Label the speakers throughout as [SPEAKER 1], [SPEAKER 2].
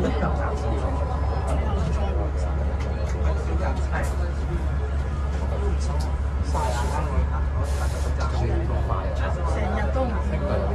[SPEAKER 1] 成日都唔物。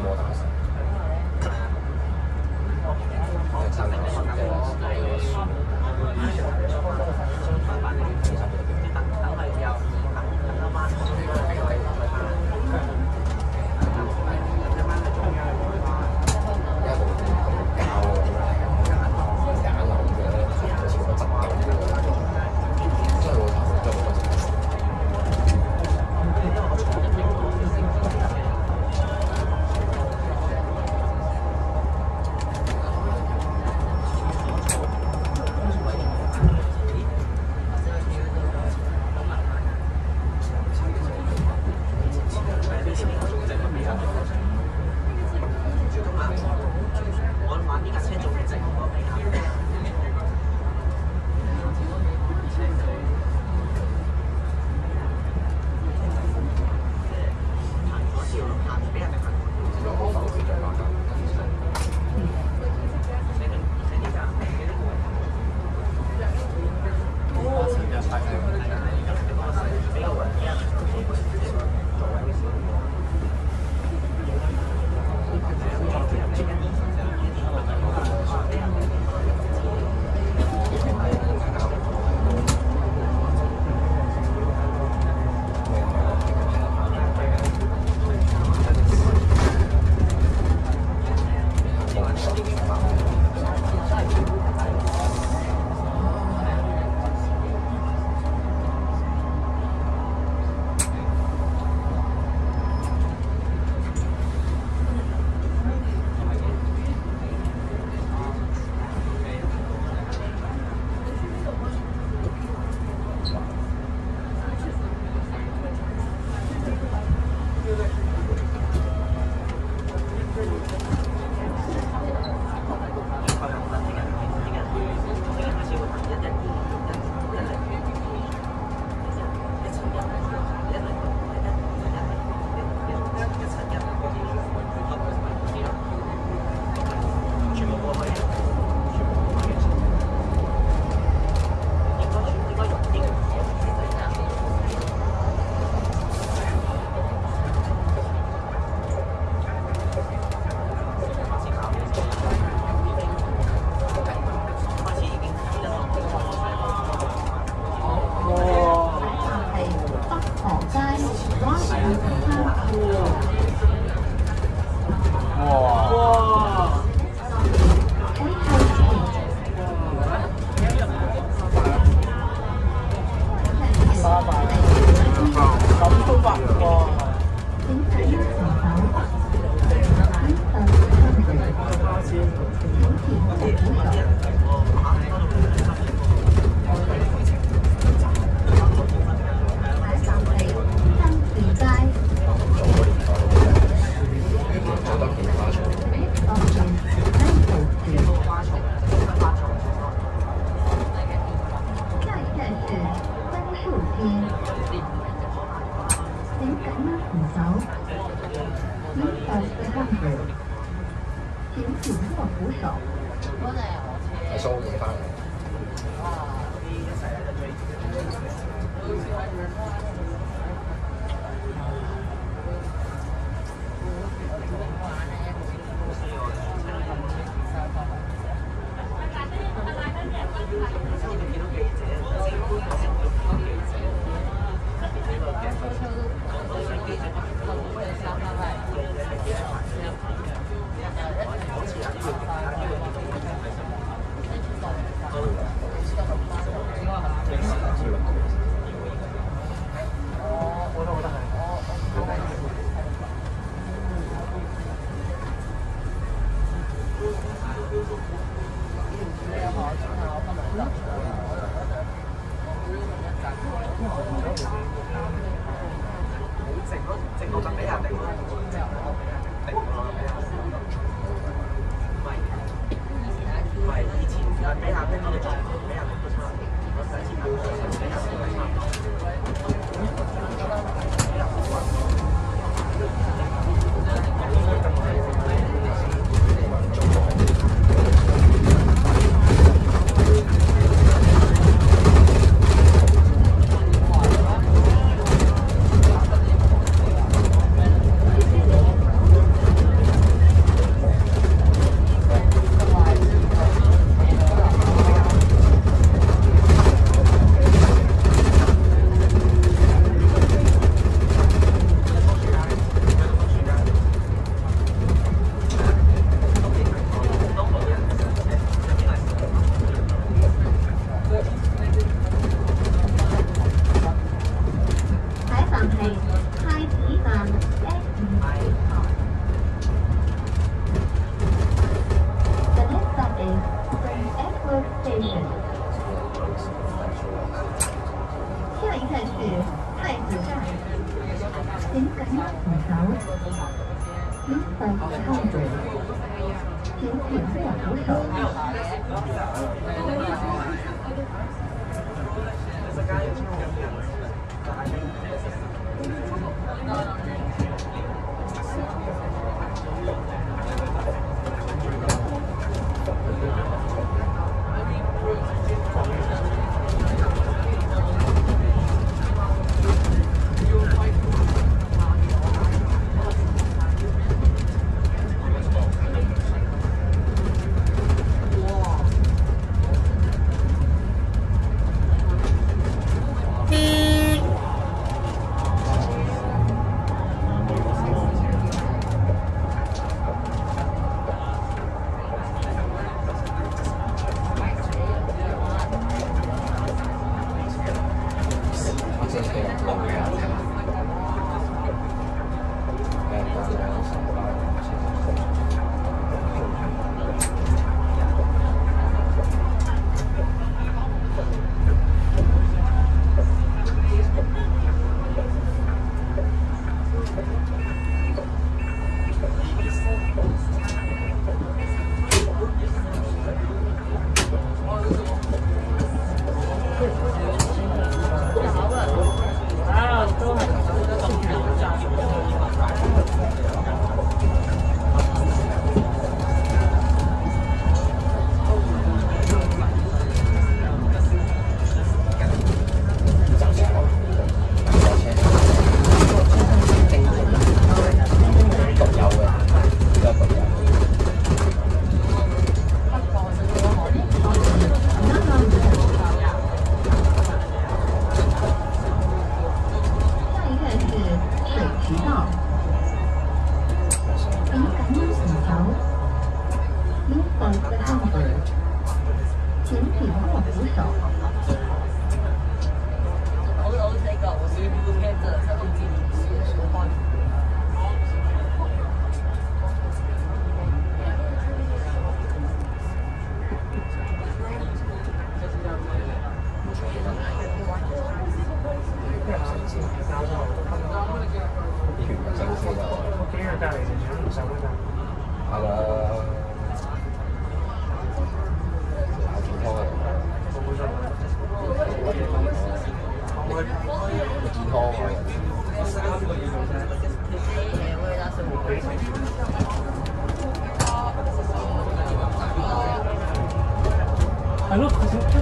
[SPEAKER 1] al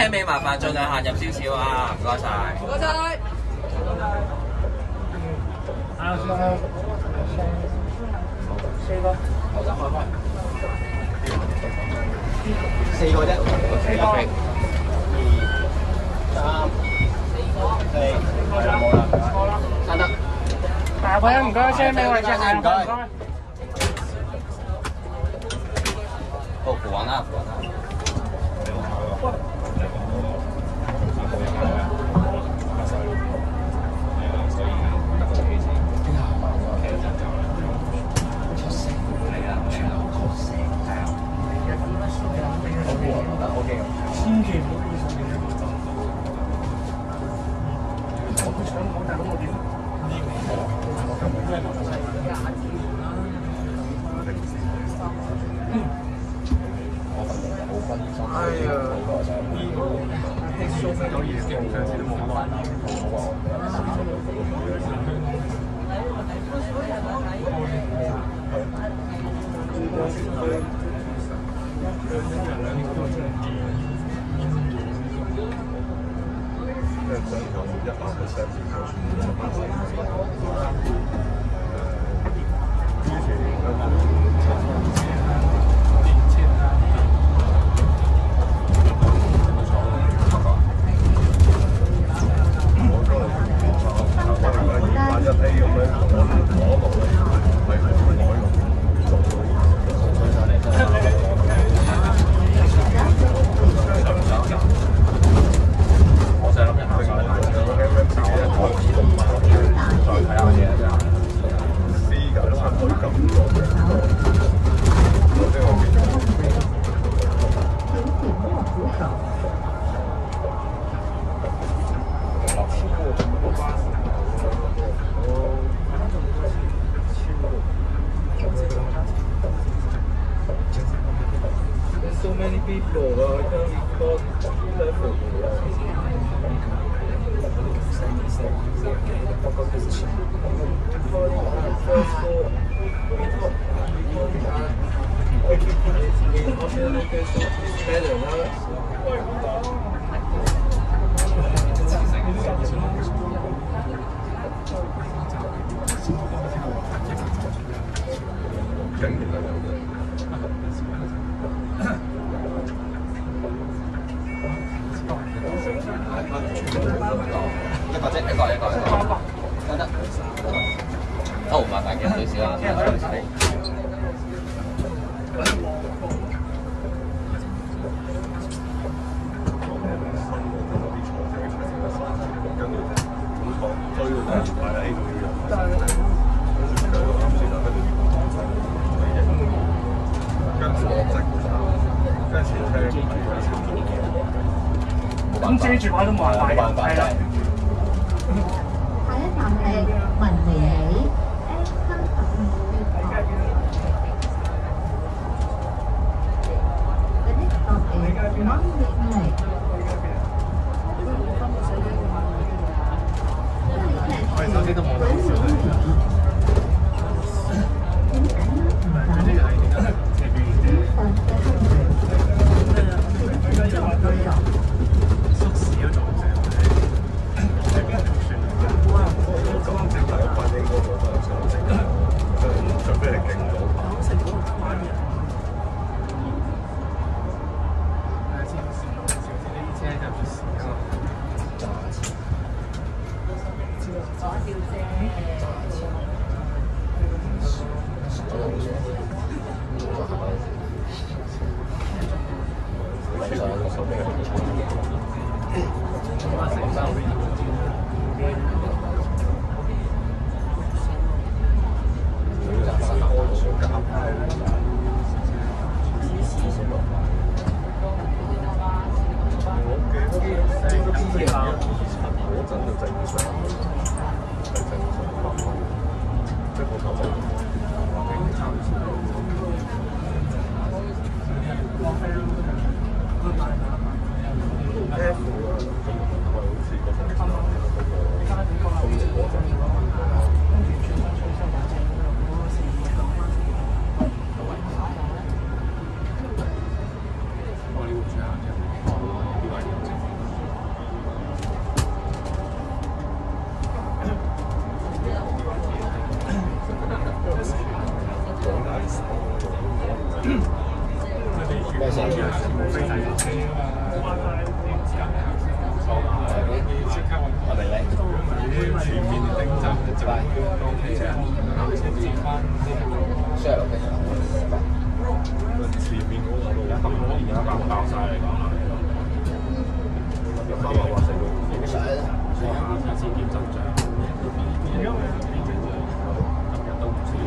[SPEAKER 1] 車尾麻煩盡量行入少少啊，唔該晒。唔該晒。啊，四個，頭先開開，四個啫，四個，二、三、四個，四，冇啦，冇啦，散得。大位唔該，車尾我哋隻眼唔該。香港大埔点？the opposite of emotional 跟住我都冇買。我哋咧全面定質，即係當你翻上嘅時候，全面我哋而家都已經有包曬嚟講啦。入翻話成，我下次檢測長，因為都唔知。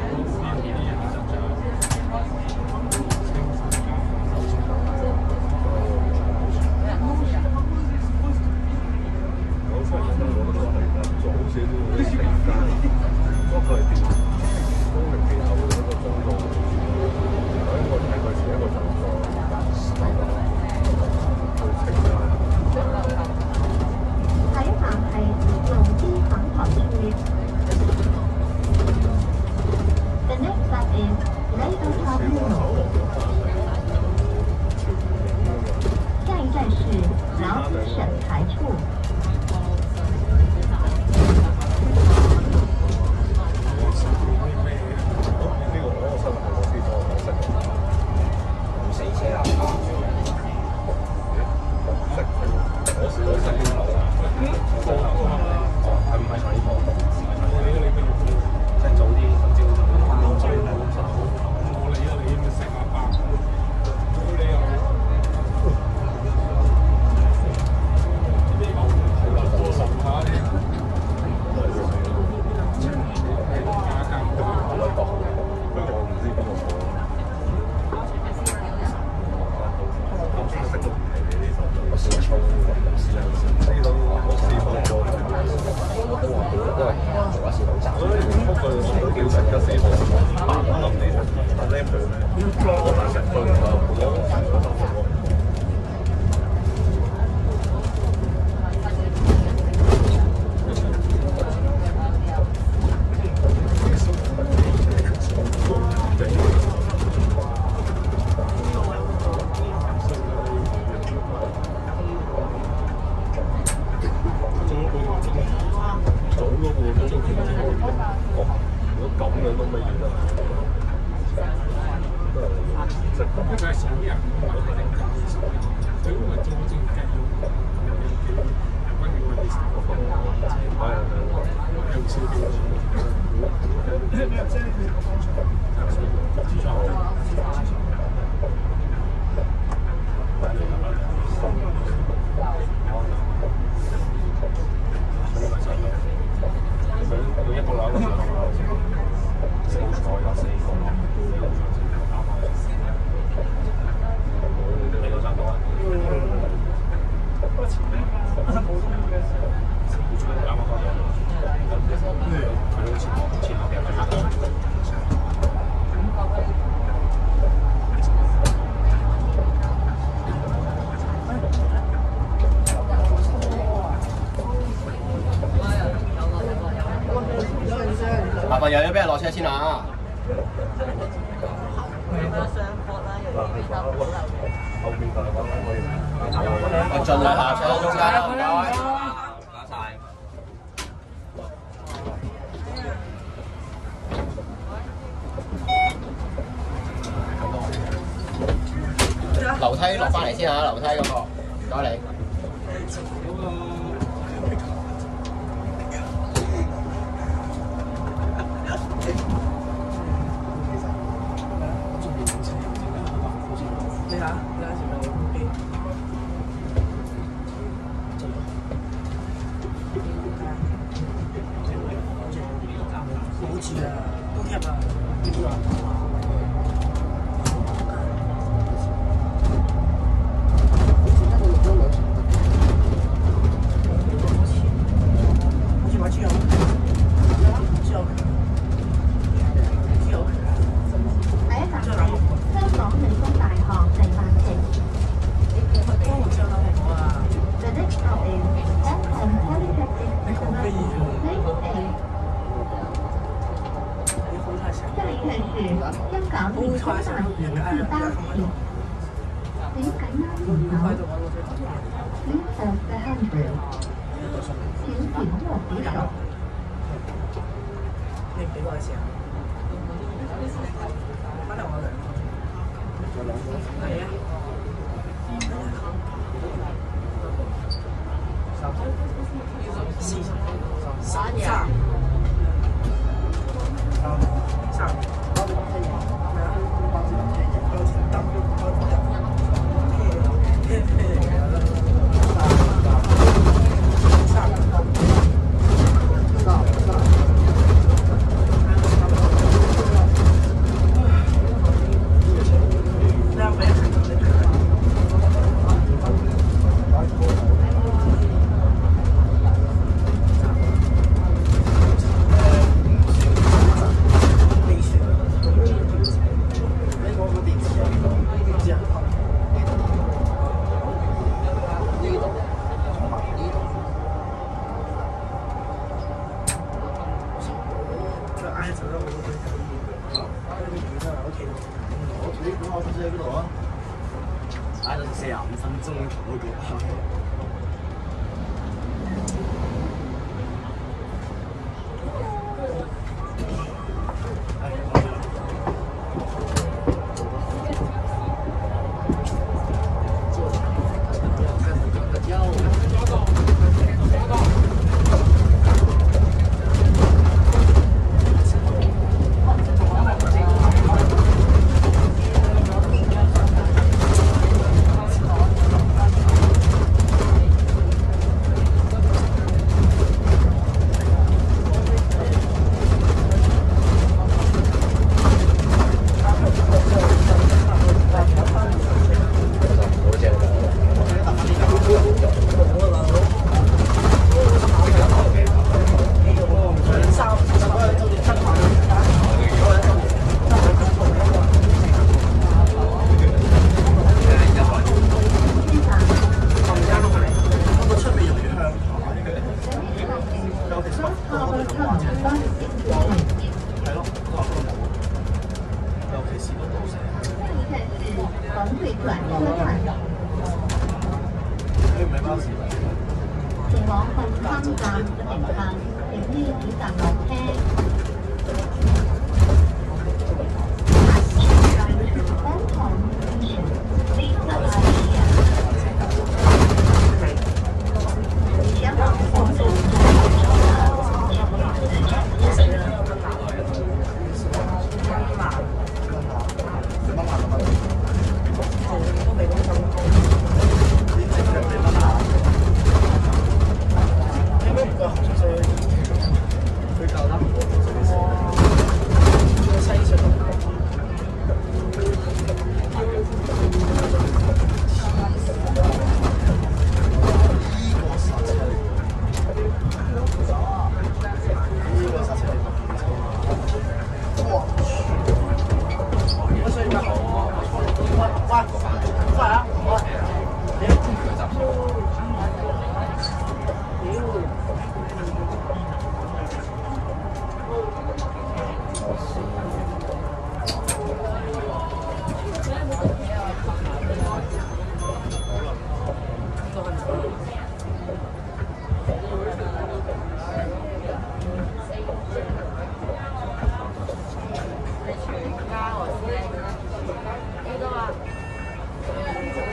[SPEAKER 1] 小去哪？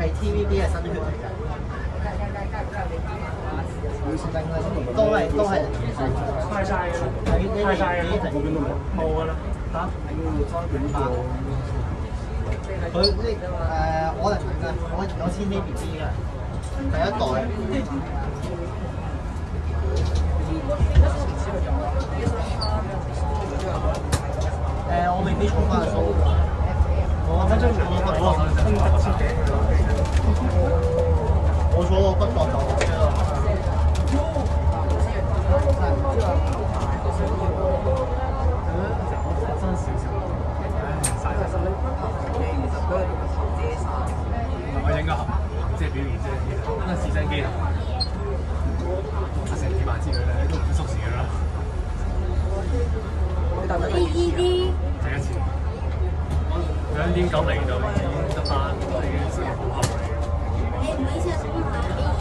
[SPEAKER 1] 係 TVB 嘅新血，嚟十都係都係零零細細，睇睇睇睇睇，冇嘅啦嚇，佢呢誒我能問㗎，我攞千禧 BB 嘅，第一代誒，我明年充翻，我我將係我千幾嘅。冇錯，不搭就冇車啦。真少少，唉，曬曬身呢？機二十多，你個頭遮曬。我影個合合遮表現啫，揾個攝像機啦。拍成幾萬之類咧，都唔縮時㗎啦。滴滴滴。第一次。兩點九零到兩點十八，我哋嘅服務合。我们现在是么反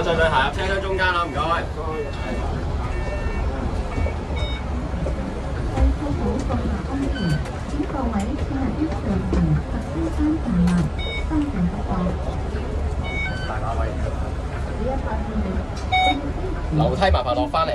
[SPEAKER 1] 再再行，車喺中間啦，唔該。樓梯麻煩落翻。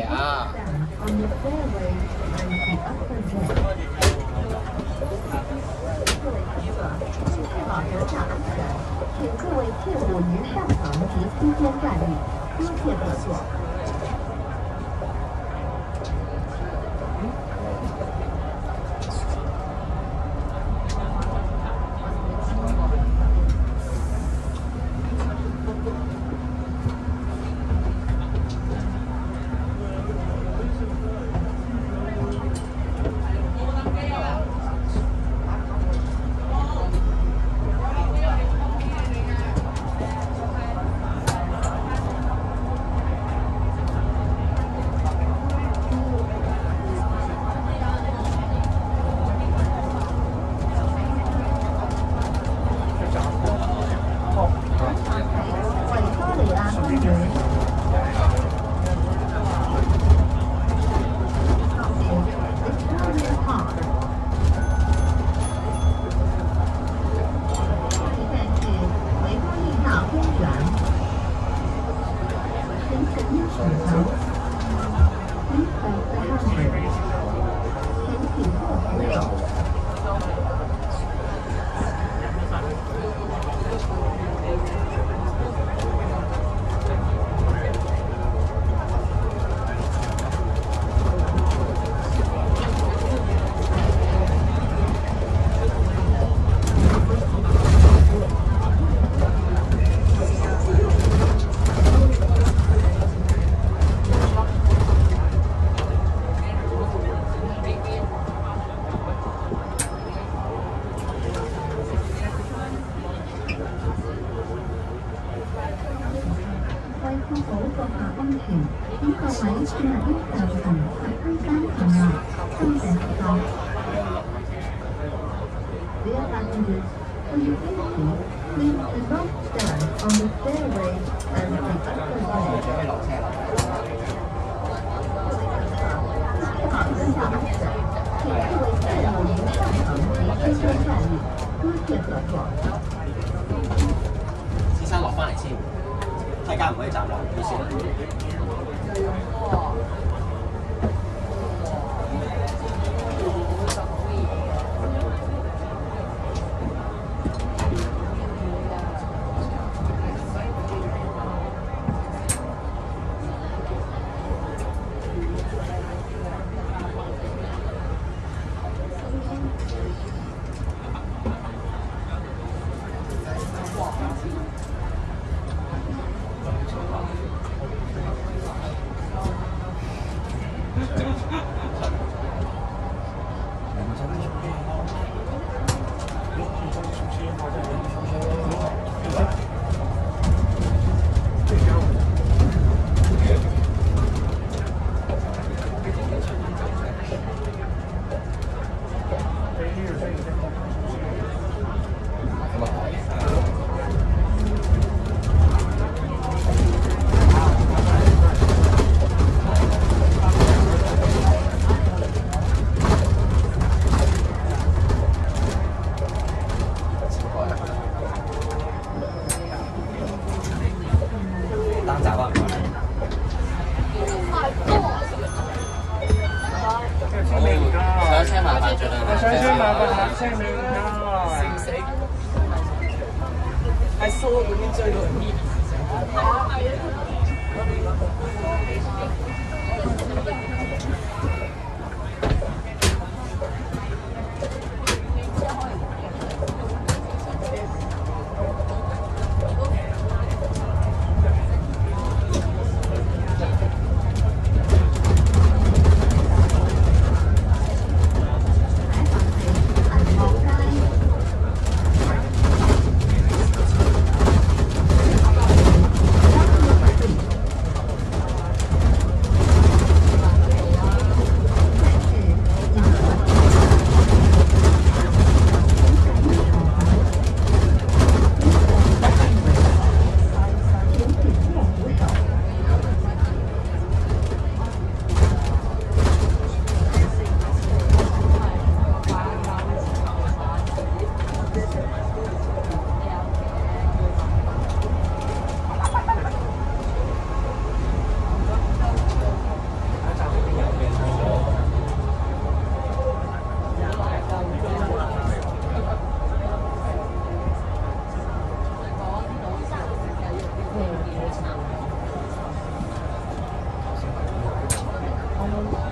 [SPEAKER 1] 啟發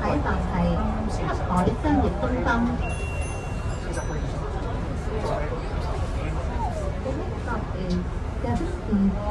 [SPEAKER 1] 係北海商業中心。嘅的士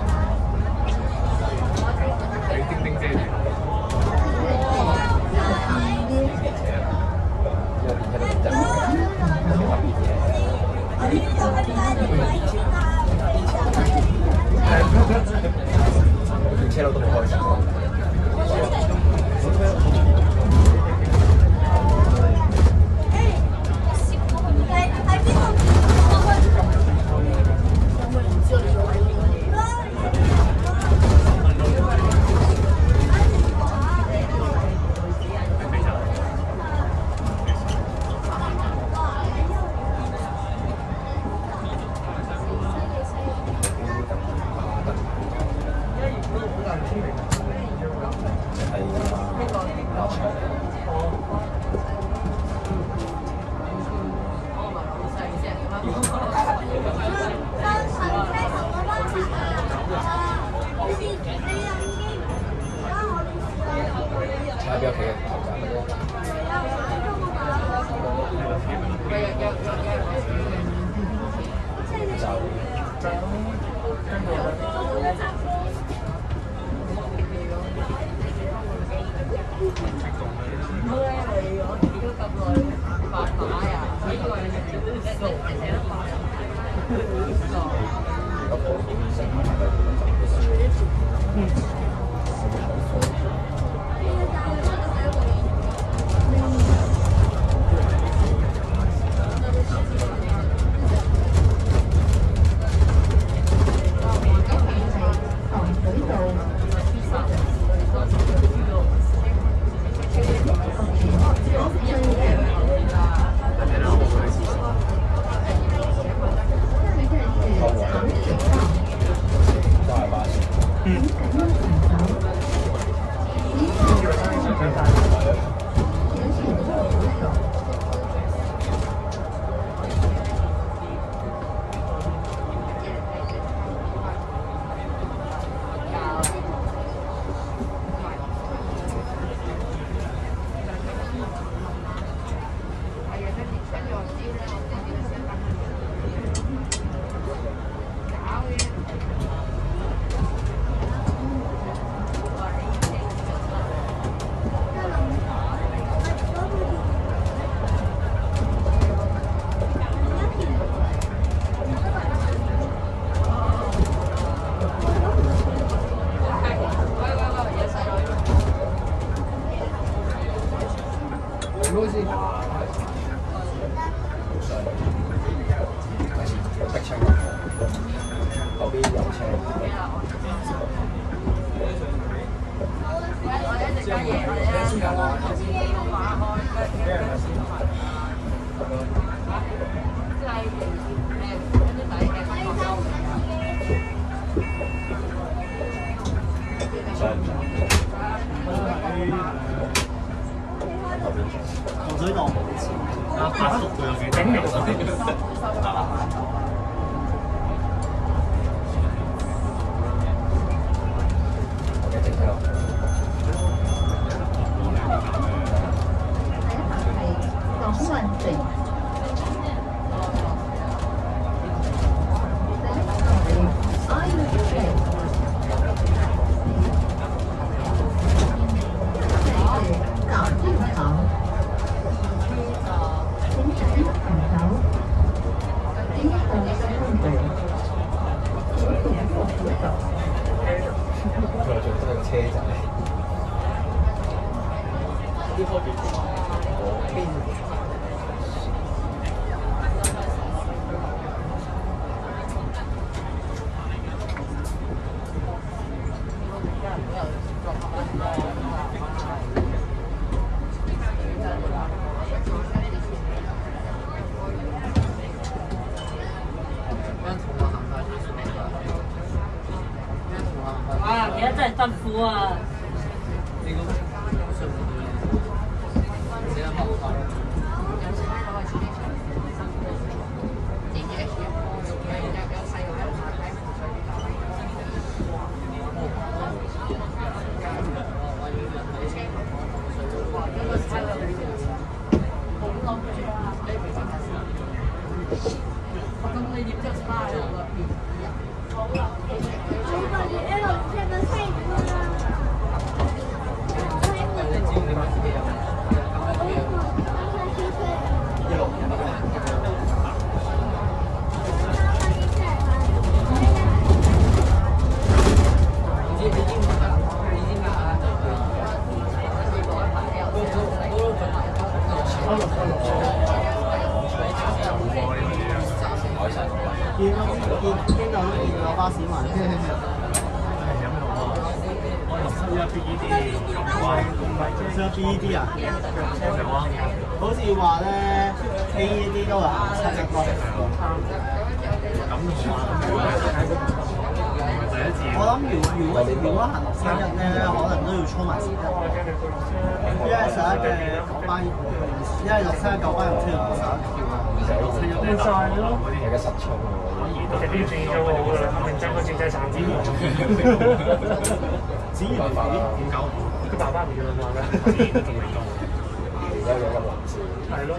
[SPEAKER 1] 係咯。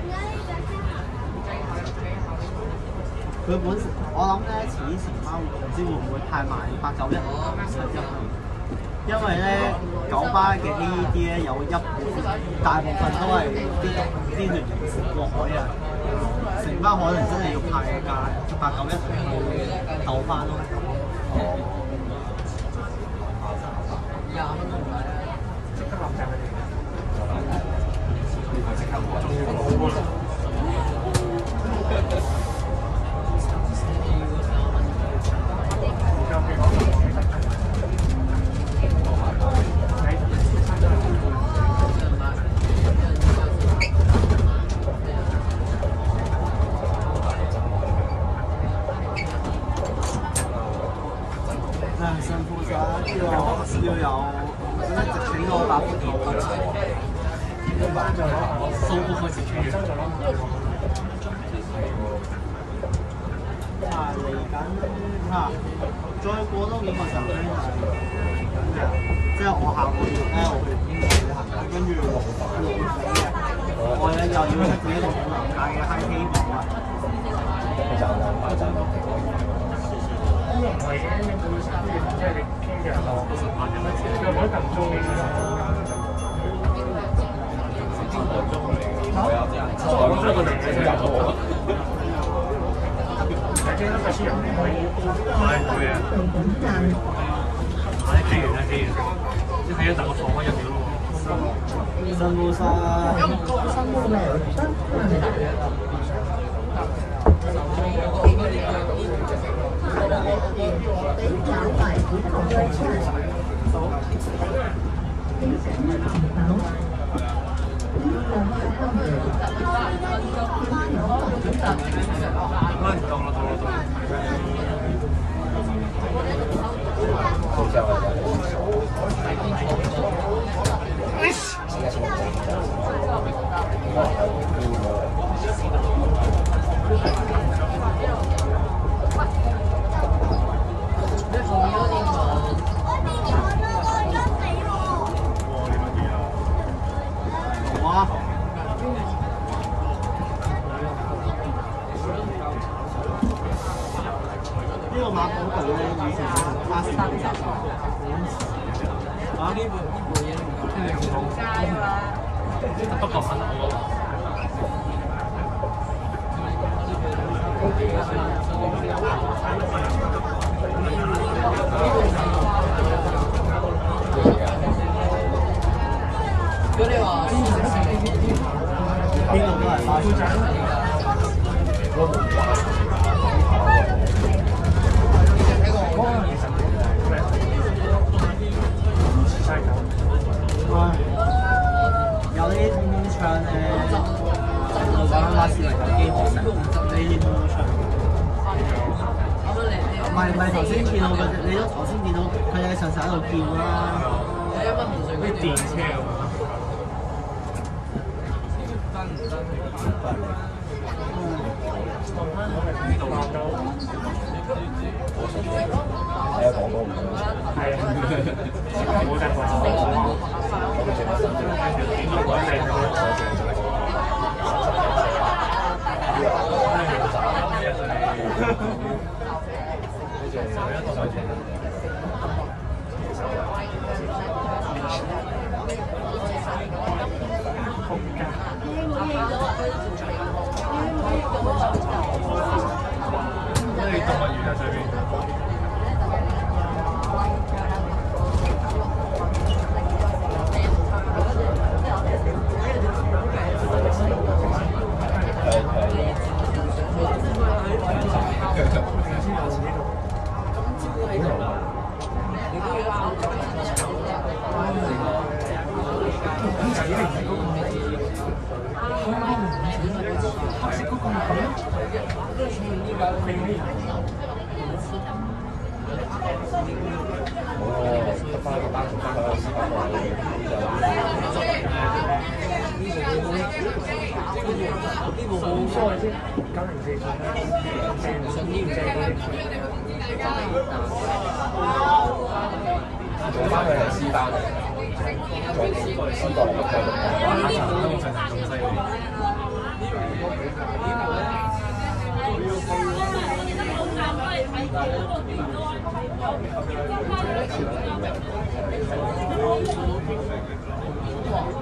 [SPEAKER 1] 佢本我諗咧，此前班唔知會唔會派埋八九一？因為咧，九巴嘅 AED 咧有一半，大部分都係啲啲成過海啊，成班可能真係要派價，八九一去鬥翻咯。廿蚊即刻哦，放了八十八个时间了，对吧？这个，这个，这个，这个，稍微先，九十四，剩下的就通知大家了。好。做翻佢係私家嘅，做私家私房嘅，打雜都冇剩，仲犀利。我哋都冇站喺度睇住嗰